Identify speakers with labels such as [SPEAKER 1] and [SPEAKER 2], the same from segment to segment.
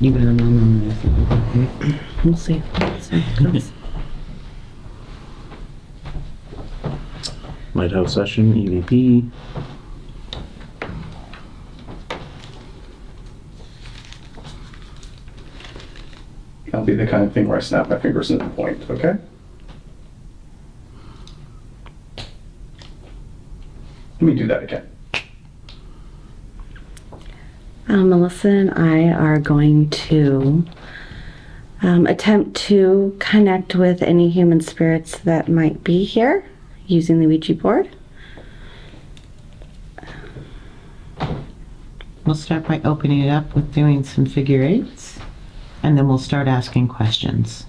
[SPEAKER 1] You not memorize it. We'll see. See how it.
[SPEAKER 2] Lighthouse session, EVP.
[SPEAKER 3] I'll be the kind of thing where I snap my fingers into the point, okay? Let me do that again.
[SPEAKER 1] Uh, Melissa and I are going to um, attempt to connect with any human spirits that might be here using the Ouija board.
[SPEAKER 4] We'll start by opening it up with doing some figure eights, and then we'll start asking questions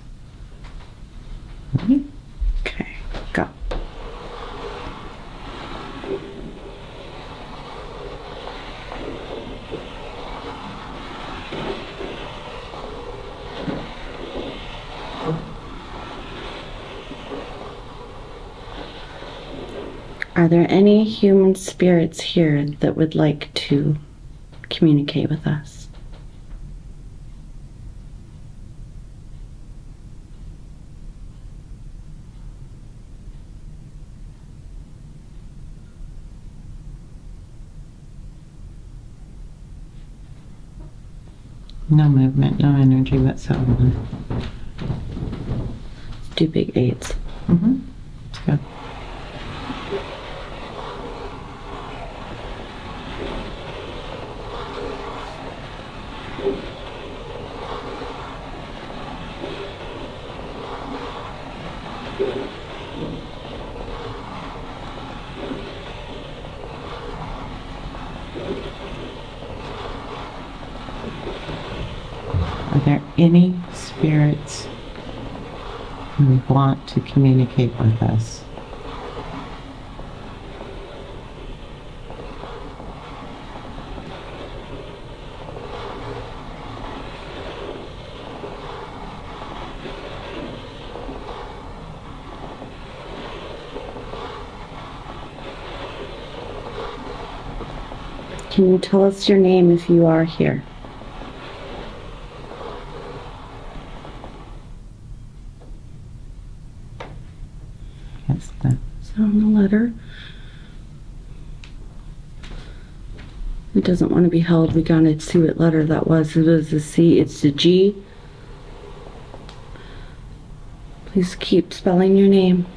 [SPEAKER 1] go. Are there any human spirits here that would like to communicate with us?
[SPEAKER 4] No movement, no energy whatsoever.
[SPEAKER 1] Do big eights.
[SPEAKER 4] Mm-hmm. Let's go. Are there any spirits who want to communicate with us?
[SPEAKER 1] Can you tell us your name if you are here?
[SPEAKER 4] Yes, the
[SPEAKER 1] So on the letter. It doesn't want to be held. We gotta see what letter that was. It was the C. It's the G. Please keep spelling your name.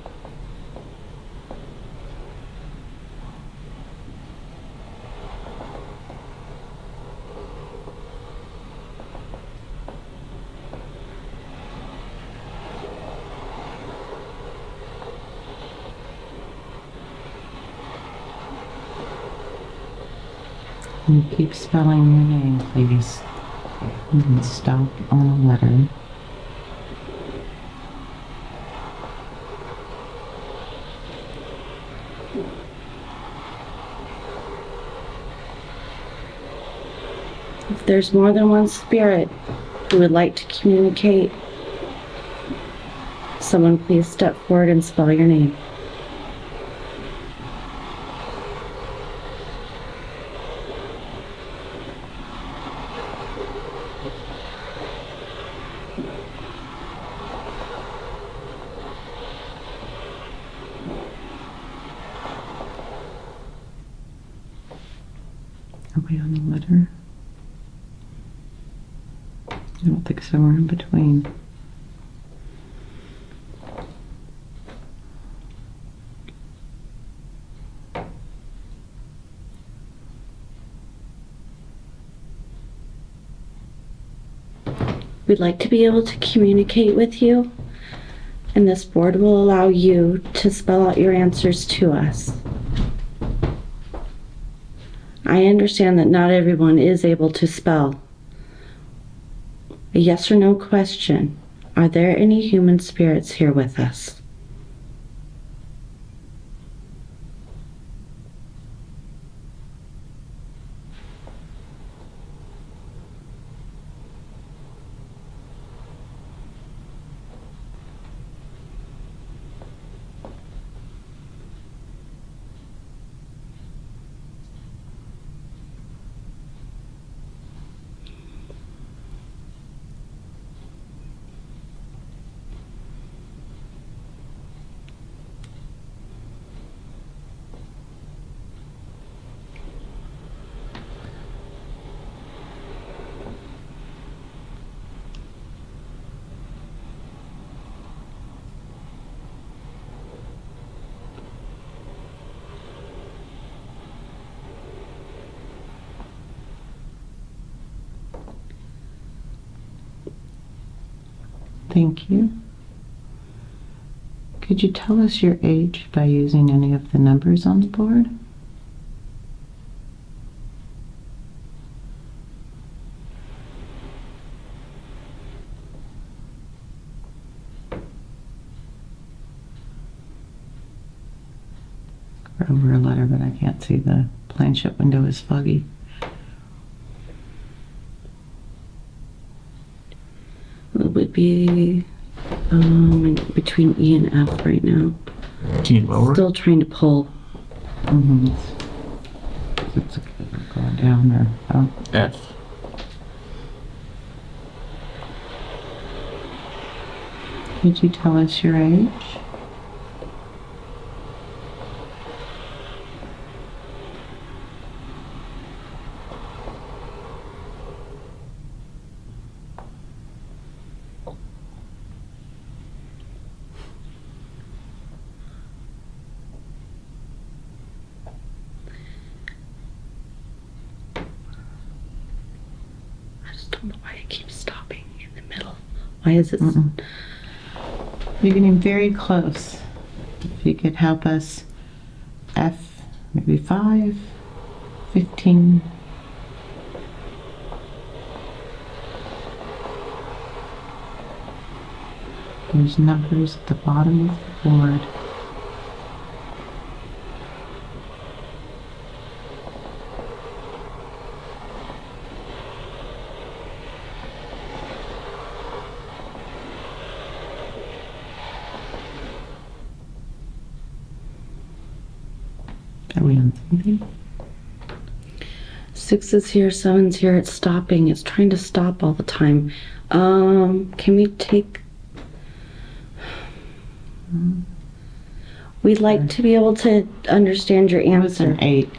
[SPEAKER 4] Keep spelling your name, please? And stop on a letter.
[SPEAKER 1] If there's more than one spirit who would like to communicate, someone please step forward and spell your name.
[SPEAKER 4] Are we on the letter? I don't think so. We're in between.
[SPEAKER 1] We'd like to be able to communicate with you, and this board will allow you to spell out your answers to us. I understand that not everyone is able to spell. A yes or no question Are there any human spirits here with us?
[SPEAKER 4] Thank you. Could you tell us your age by using any of the numbers on the board? Over a letter, but I can't see the planchette window is foggy.
[SPEAKER 1] It would be um, between E and F right now.
[SPEAKER 2] Can you lower?
[SPEAKER 1] Still trying to pull.
[SPEAKER 4] Mm-hmm. It's going down or up.
[SPEAKER 2] F.
[SPEAKER 4] Could you tell us your age?
[SPEAKER 1] Don't know why it keeps stopping in the middle. Why is it?
[SPEAKER 4] Mm-mm. You're getting very close. If you could help us, F, maybe 5, 15. There's numbers at the bottom of the board. Are we on something?
[SPEAKER 1] Six is here, seven's here. It's stopping. It's trying to stop all the time. Um, can we take? We'd like to be able to understand your answer.
[SPEAKER 4] an 8.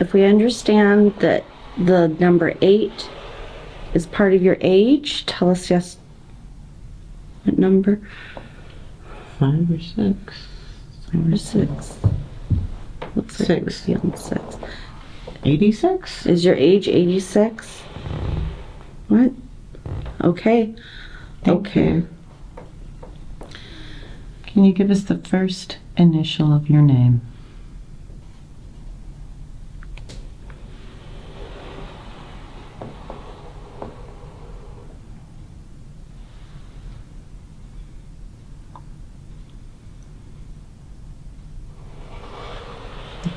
[SPEAKER 1] If we understand that the number eight is part of your age, tell us yes. What number?
[SPEAKER 4] 5 or 6.
[SPEAKER 1] Five or six? Looks like
[SPEAKER 4] Six.
[SPEAKER 1] feeling six.
[SPEAKER 4] 86?
[SPEAKER 1] Is your age 86? What? Okay.
[SPEAKER 4] Thank
[SPEAKER 1] okay.
[SPEAKER 4] you. Can you give us the first initial of your name?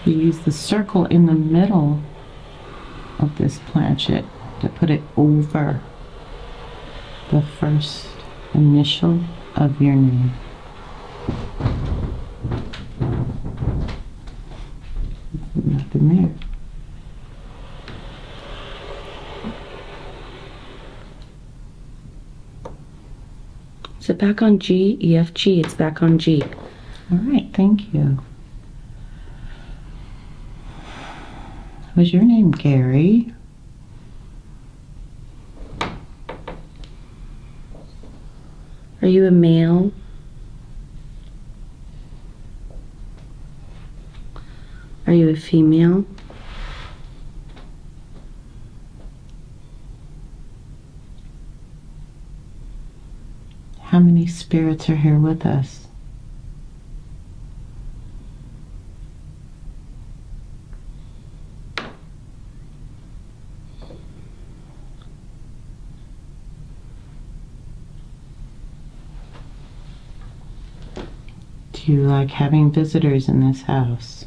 [SPEAKER 4] You use the circle in the middle of this planchette to put it over the first initial of your name. Nothing there.
[SPEAKER 1] Is it back on G? E, F, G. It's back on G.
[SPEAKER 4] All right, thank you. Was your name Gary?
[SPEAKER 1] Are you a male? Are you a female?
[SPEAKER 4] How many spirits are here with us? You like having visitors in this house?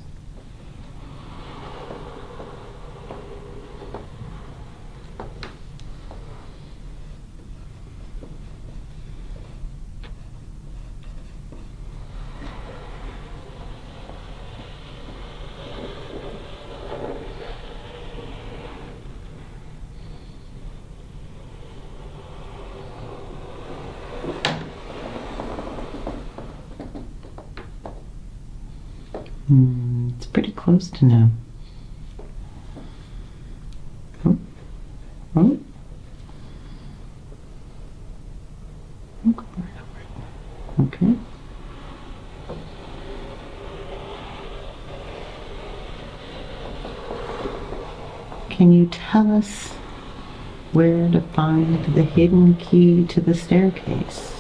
[SPEAKER 4] Okay. Can you tell us where to find the hidden key to the staircase?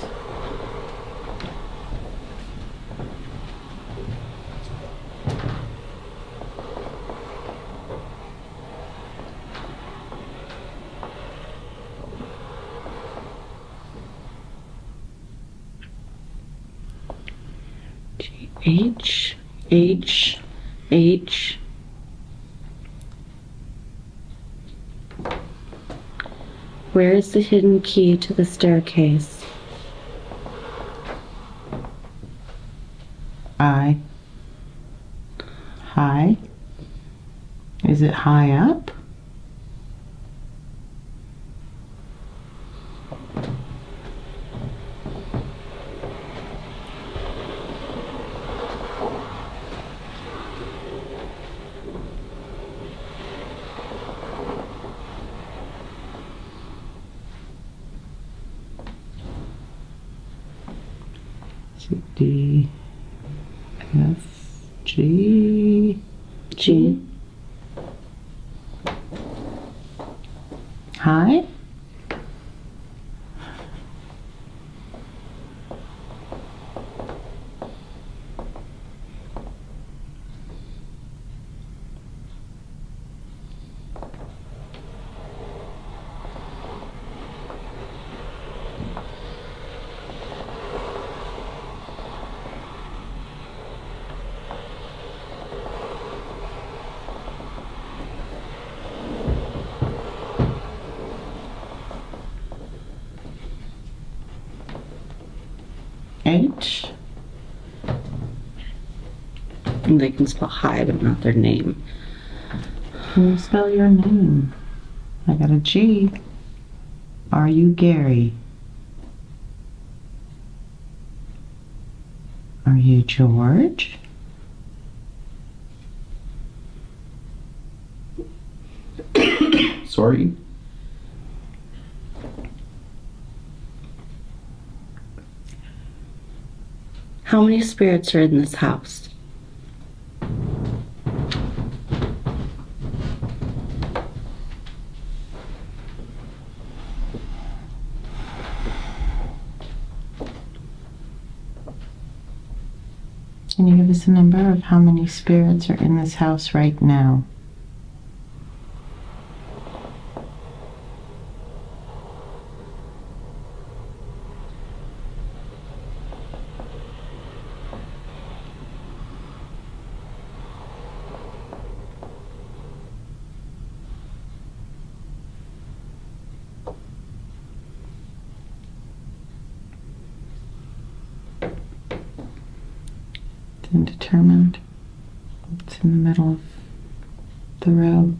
[SPEAKER 1] H. Where is the hidden key to the staircase?
[SPEAKER 4] I. High? Is it high up? C D F G
[SPEAKER 1] G.
[SPEAKER 4] High? H?
[SPEAKER 1] They can spell high, but not their name.
[SPEAKER 4] Can you spell your name? I got a G. Are you Gary? Are you George?
[SPEAKER 3] Sorry.
[SPEAKER 1] How many spirits are in this house?
[SPEAKER 4] A number of how many spirits are in this house right now? It's undetermined. It's in the middle of the row.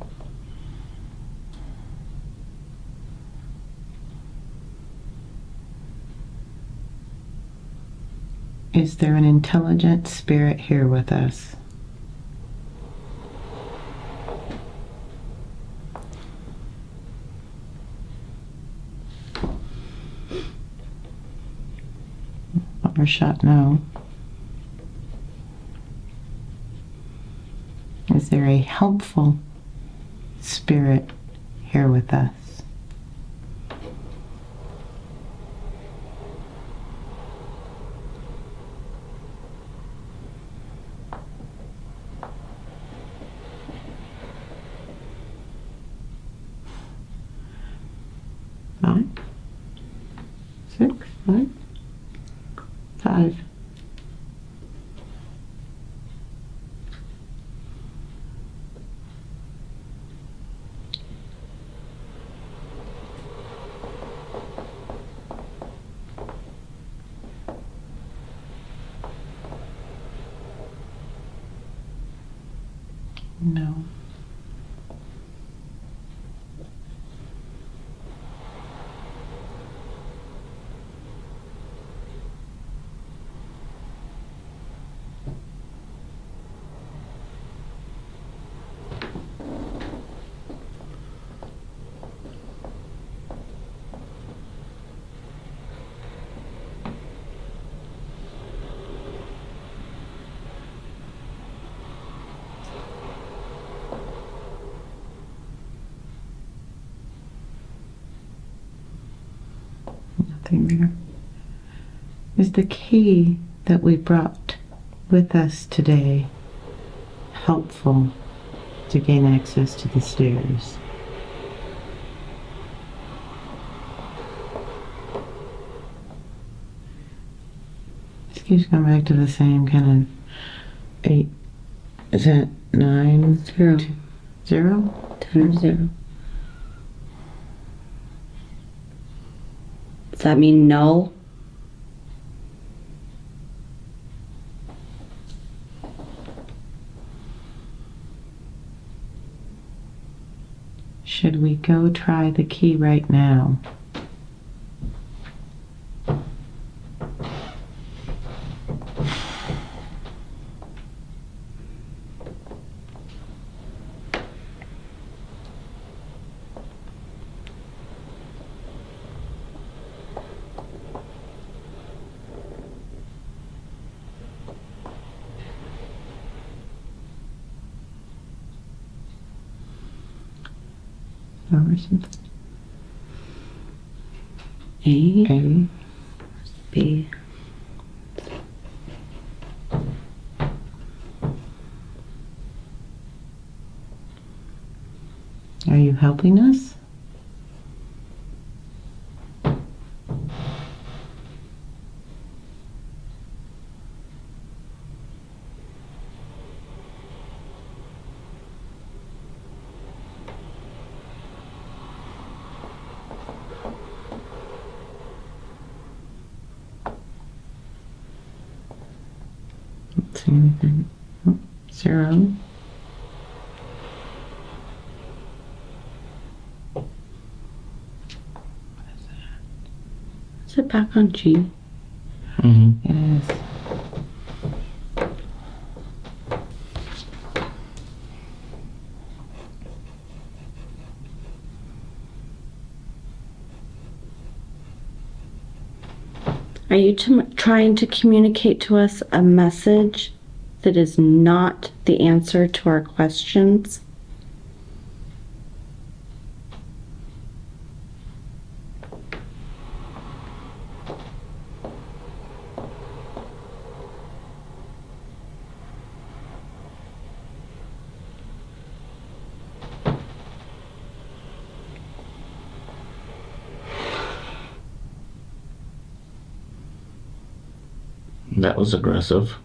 [SPEAKER 4] Is there an intelligent spirit here with us? Overshot, no. Is there a helpful spirit here with us? Five, six, five, five. No. Thing there. Is the key that we brought with us today helpful to gain access to the stairs? This keeps going back to the same kind of eight. Is that nine
[SPEAKER 1] Zero.
[SPEAKER 4] zero?
[SPEAKER 1] Ten or zero. Does that mean no?
[SPEAKER 4] Should we go try the key right now? Or something?
[SPEAKER 1] A,
[SPEAKER 4] A.
[SPEAKER 1] B.
[SPEAKER 4] Are you helping us? Don't see anything. Oh, Zero.
[SPEAKER 1] Is it back on G?
[SPEAKER 2] Mm-hmm.
[SPEAKER 4] It is.
[SPEAKER 1] Are you t- trying to communicate to us a message that is not the answer to our questions?
[SPEAKER 2] That was aggressive.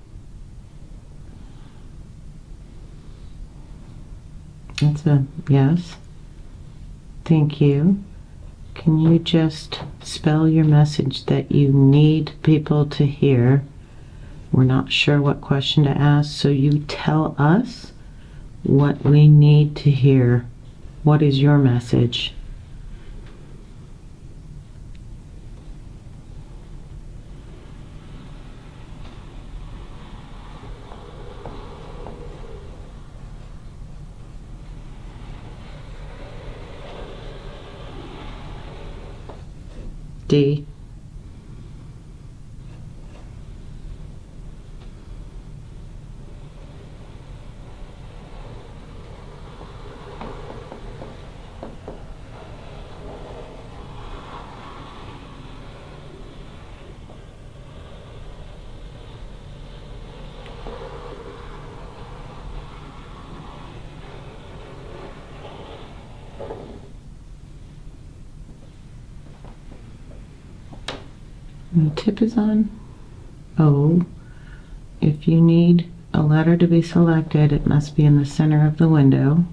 [SPEAKER 4] That's a yes. Thank you. Can you just spell your message that you need people to hear? We're not sure what question to ask, so you tell us what we need to hear. What is your message? D. And the tip is on O. If you need a letter to be selected, it must be in the center of the window.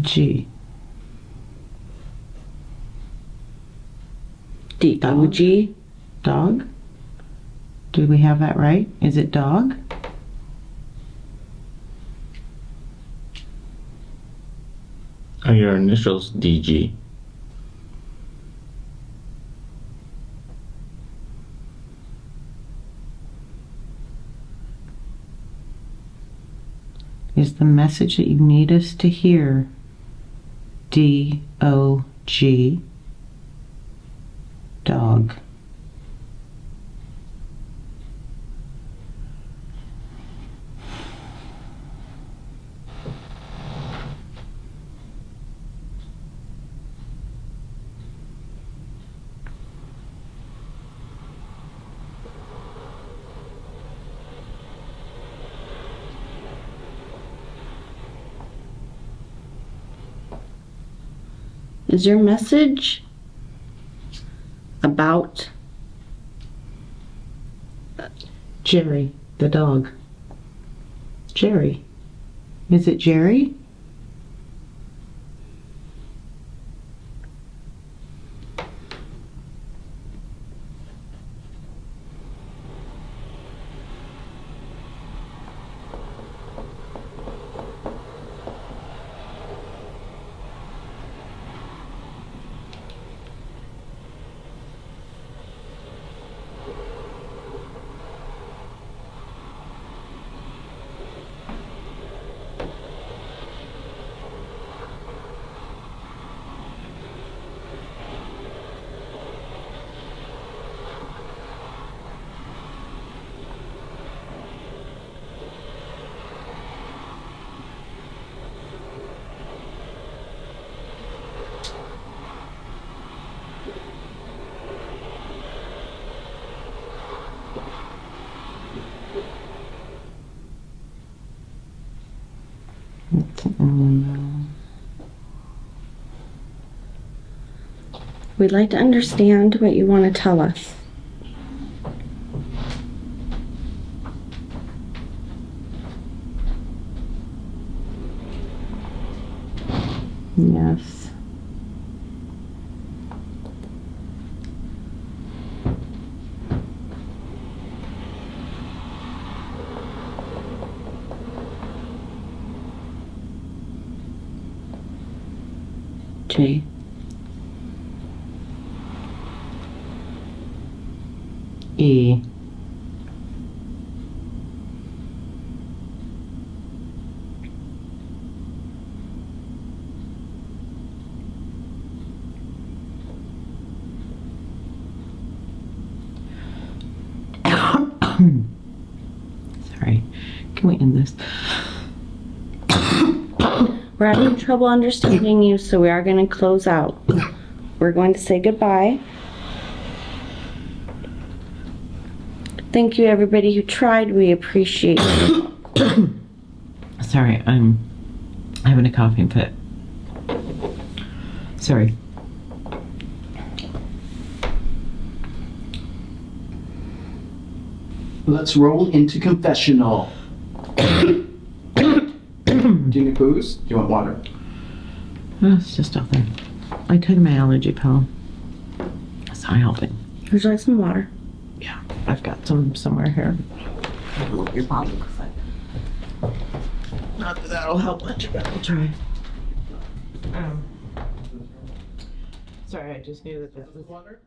[SPEAKER 4] G.
[SPEAKER 1] D O G.
[SPEAKER 4] Dog? Do we have that right? Is it dog?
[SPEAKER 2] Are your initials DG?
[SPEAKER 4] Is the message that you need us to hear D O G? Dog.
[SPEAKER 1] Is your message about
[SPEAKER 4] Jerry, the dog. Jerry. Is it Jerry? It's in the middle.
[SPEAKER 1] We'd like to understand what you want to tell us.
[SPEAKER 4] Yes.
[SPEAKER 1] Jay.
[SPEAKER 4] E. Sorry. Can we end this?
[SPEAKER 1] We're having trouble understanding you, so we are going to close out. We're going to say goodbye. Thank you, everybody who tried. We appreciate it.
[SPEAKER 4] Sorry, I'm having a coughing fit. Sorry.
[SPEAKER 3] Let's roll into confessional. Do you booze? Do you want water?
[SPEAKER 4] Oh, it's just out there. I took my allergy pill. It's not helping.
[SPEAKER 1] Would you like some water?
[SPEAKER 4] Yeah, I've got some somewhere here. Not that that'll help much, but I'll try. Um, sorry, I just knew that that was
[SPEAKER 3] Water?